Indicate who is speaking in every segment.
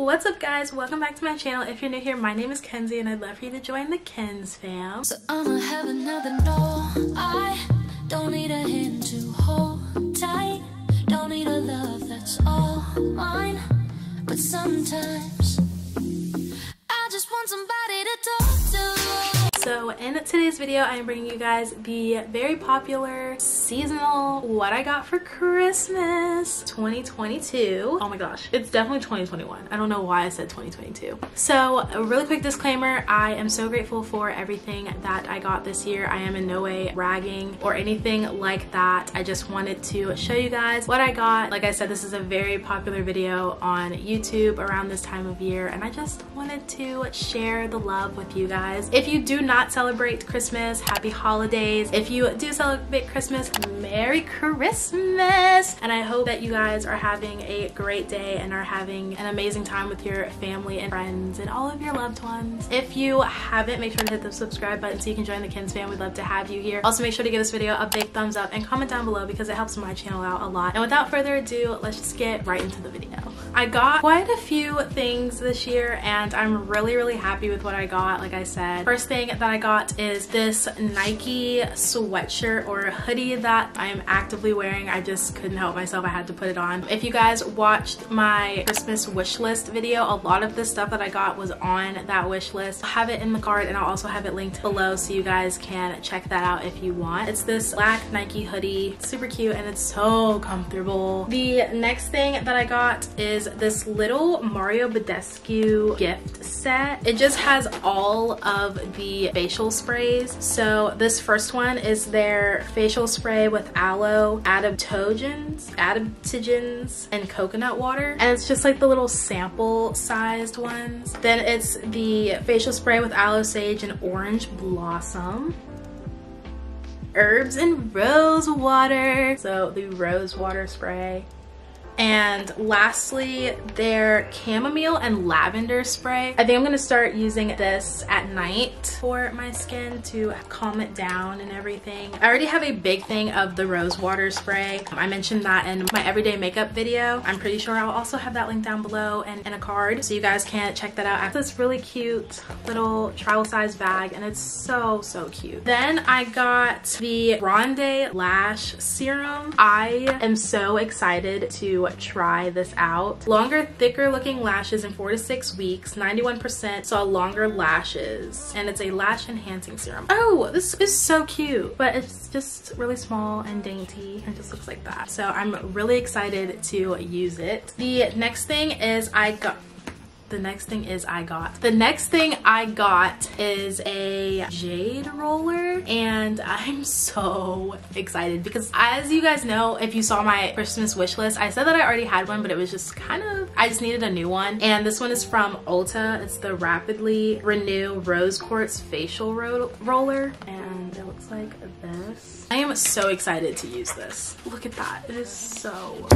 Speaker 1: What's up guys? Welcome back to my channel. If you're new here, my name is Kenzie and I'd love for you to join the Kens fam.
Speaker 2: So I'ma have another no. I don't need a to hold tight. Don't need a love that's all mine. But sometimes I just want somebody to talk.
Speaker 1: So in today's video, I am bringing you guys the very popular seasonal what I got for Christmas 2022. Oh my gosh, it's definitely 2021. I don't know why I said 2022. So a really quick disclaimer, I am so grateful for everything that I got this year. I am in no way ragging or anything like that. I just wanted to show you guys what I got. Like I said, this is a very popular video on YouTube around this time of year and I just wanted to share the love with you guys. If you do not celebrate Christmas, happy holidays. If you do celebrate Christmas, Merry Christmas. And I hope that you guys are having a great day and are having an amazing time with your family and friends and all of your loved ones. If you haven't, make sure to hit the subscribe button so you can join the Kens fam. We'd love to have you here. Also, make sure to give this video a big thumbs up and comment down below because it helps my channel out a lot. And without further ado, let's just get right into the video. I got quite a few things this year and I'm really, really happy with what I got. Like I said, first thing that I got is this Nike sweatshirt or hoodie that I am actively wearing. I just couldn't help myself. I had to put it on. If you guys watched my Christmas wish list video, a lot of the stuff that I got was on that wish list. I'll have it in the card and I'll also have it linked below so you guys can check that out if you want. It's this black Nike hoodie. super cute and it's so comfortable. The next thing that I got is this little Mario Badescu gift set. It just has all of the facial sprays. So this first one is their facial spray with aloe, adaptogens, adaptogens, and coconut water. And it's just like the little sample sized ones. Then it's the facial spray with aloe sage and orange blossom herbs and rose water. So the rose water spray. And lastly, their chamomile and lavender spray. I think I'm gonna start using this at night for my skin to calm it down and everything. I already have a big thing of the rose water spray. I mentioned that in my everyday makeup video. I'm pretty sure I'll also have that link down below and in a card so you guys can check that out. I have this really cute little travel size bag and it's so, so cute. Then I got the Grande Lash Serum. I am so excited to try this out. Longer, thicker looking lashes in four to six weeks. 91% saw longer lashes. And it's a lash enhancing serum. Oh, this is so cute. But it's just really small and dainty and just looks like that. So I'm really excited to use it. The next thing is I got the next thing is I got. The next thing I got is a jade roller and I'm so excited because as you guys know, if you saw my Christmas wish list, I said that I already had one, but it was just kind of, I just needed a new one. And this one is from Ulta. It's the Rapidly Renew Rose Quartz Facial ro Roller and it looks like this. I am so excited to use this. Look at that. It is so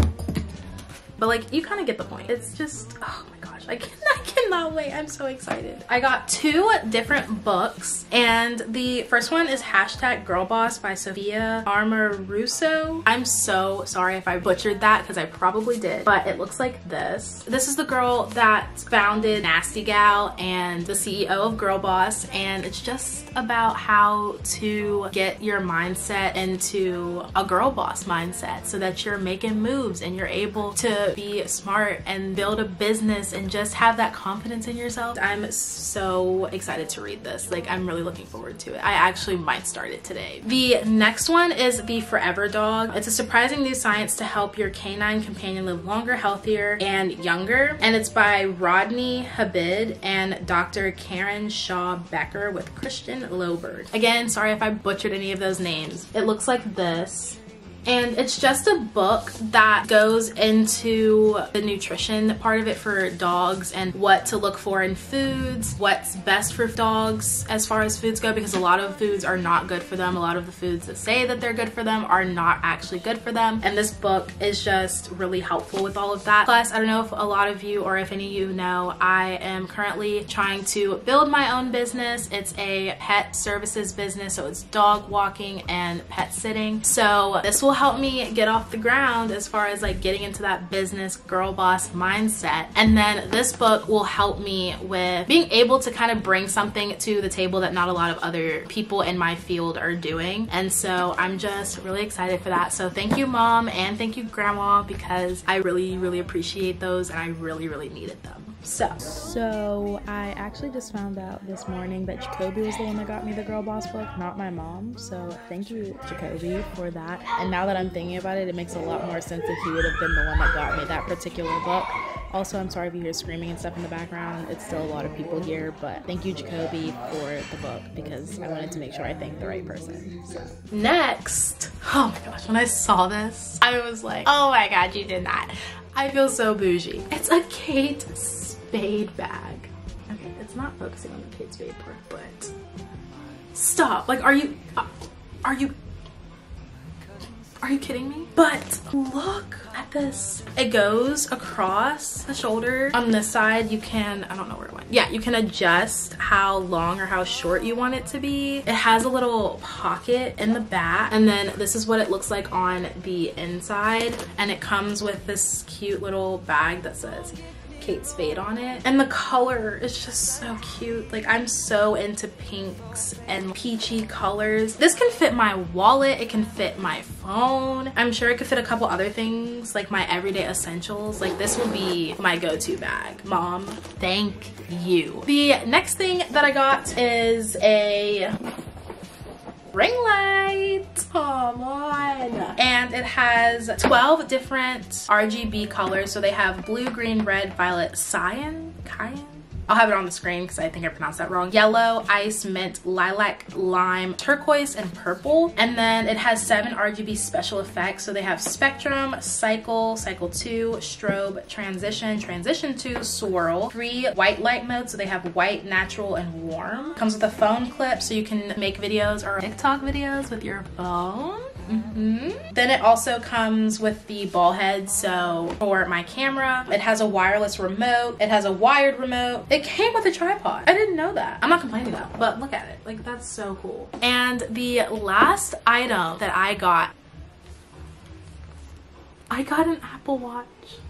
Speaker 1: but like you kind of get the point it's just oh my gosh I, can, I cannot wait. I'm so excited. I got two different books and the first one is hashtag girl boss by sophia amoruso i'm so sorry if i butchered that because i probably did but it looks like this. This is the girl that founded nasty gal and the ceo of girl boss and it's just about how to get your mindset into a girl boss mindset so that you're making moves and you're able to be smart and build a business and just have that confidence in yourself. I'm so excited to read this. Like I'm really looking forward to it. I actually might start it today. The next one is the Forever Dog. It's a surprising new science to help your canine companion live longer, healthier, and younger. And it's by Rodney Habib and Dr. Karen Shaw Becker with Christian Loberg. Again, sorry if I butchered any of those names. It looks like this and it's just a book that goes into the nutrition part of it for dogs and what to look for in foods, what's best for dogs as far as foods go because a lot of foods are not good for them. A lot of the foods that say that they're good for them are not actually good for them. And this book is just really helpful with all of that. Plus, I don't know if a lot of you or if any of you know, I am currently trying to build my own business. It's a pet services business, so it's dog walking and pet sitting. So this will help me get off the ground as far as like getting into that business girl boss mindset. And then this book will help me with being able to kind of bring something to the table that not a lot of other people in my field are doing. And so I'm just really excited for that. So thank you mom and thank you grandma because I really, really appreciate those and I really, really needed them. So.
Speaker 3: So I actually just found out this morning that Jacoby was the one that got me the Girl Boss book, not my mom. So thank you, Jacoby, for that. And now that I'm thinking about it, it makes a lot more sense if he would have been the one that got me that particular book. Also, I'm sorry if you hear screaming and stuff in the background. It's still a lot of people here, but thank you, Jacoby, for the book because I wanted to make sure I thanked the right person. So.
Speaker 1: Next, oh my gosh, when I saw this, I was like, oh my god, you did that. I feel so bougie. It's a Kate Spade bag. Okay, it's not focusing on the Kate Spade part, but stop. Like, are you, uh, are you, are you kidding me? But look at this. It goes across the shoulder. On this side, you can, I don't know where it went. Yeah, you can adjust how long or how short you want it to be. It has a little pocket in the back. And then this is what it looks like on the inside. And it comes with this cute little bag that says Kate Spade on it. And the color is just so cute. Like I'm so into pinks and peachy colors. This can fit my wallet. It can fit my phone. I'm sure it could fit a couple other things like my everyday essentials. Like this will be my go-to bag. Mom, thank you. The next thing that I got is a ring light. Come on. And it has 12 different RGB colors. So they have blue, green, red, violet, cyan, cyan, I'll have it on the screen because I think I pronounced that wrong. Yellow, ice, mint, lilac, lime, turquoise, and purple. And then it has seven RGB special effects. So they have spectrum, cycle, cycle two, strobe, transition, transition two, swirl, three white light modes. So they have white, natural, and warm. Comes with a phone clip so you can make videos or TikTok videos with your phone. Mm -hmm. Then it also comes with the ball head. So for my camera, it has a wireless remote. It has a wired remote. It came with a tripod. I didn't know that. I'm not complaining though, but look at it. Like that's so cool. And the last item that I got, I got an Apple Watch.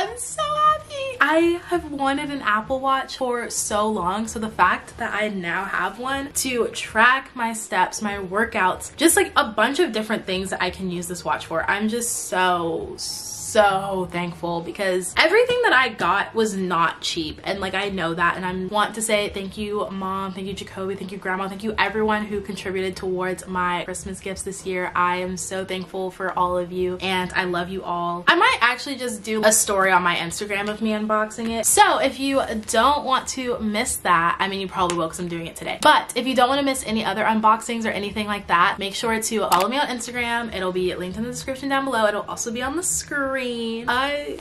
Speaker 1: I'm so happy. I have wanted an Apple Watch for so long. So the fact that I now have one to track my steps, my workouts, just like a bunch of different things that I can use this watch for. I'm just so, so so thankful because everything that I got was not cheap and like I know that and I want to say thank you mom, thank you Jacoby, thank you grandma, thank you everyone who contributed towards my Christmas gifts this year. I am so thankful for all of you and I love you all. I might actually just do a story on my Instagram of me unboxing it. So if you don't want to miss that, I mean you probably will because I'm doing it today. But if you don't want to miss any other unboxings or anything like that, make sure to follow me on Instagram. It'll be linked in the description down below. It'll also be on the screen I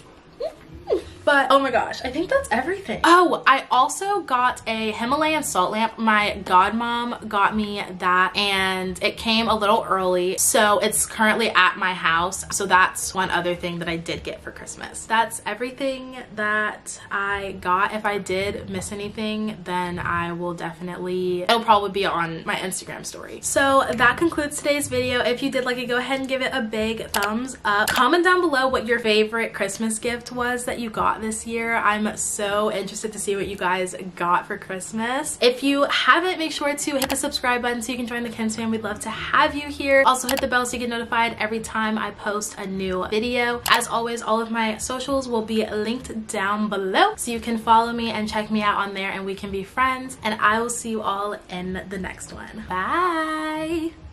Speaker 1: but oh my gosh, I think that's everything. Oh, I also got a Himalayan salt lamp. My godmom got me that and it came a little early. So it's currently at my house. So that's one other thing that I did get for Christmas. That's everything that I got. If I did miss anything, then I will definitely, it'll probably be on my Instagram story. So that concludes today's video. If you did like it, go ahead and give it a big thumbs up. Comment down below what your favorite Christmas gift was that you got this year. I'm so interested to see what you guys got for Christmas. If you haven't, make sure to hit the subscribe button so you can join the Ken's fam. We'd love to have you here. Also hit the bell so you get notified every time I post a new video. As always, all of my socials will be linked down below so you can follow me and check me out on there and we can be friends. And I will see you all in the next one. Bye!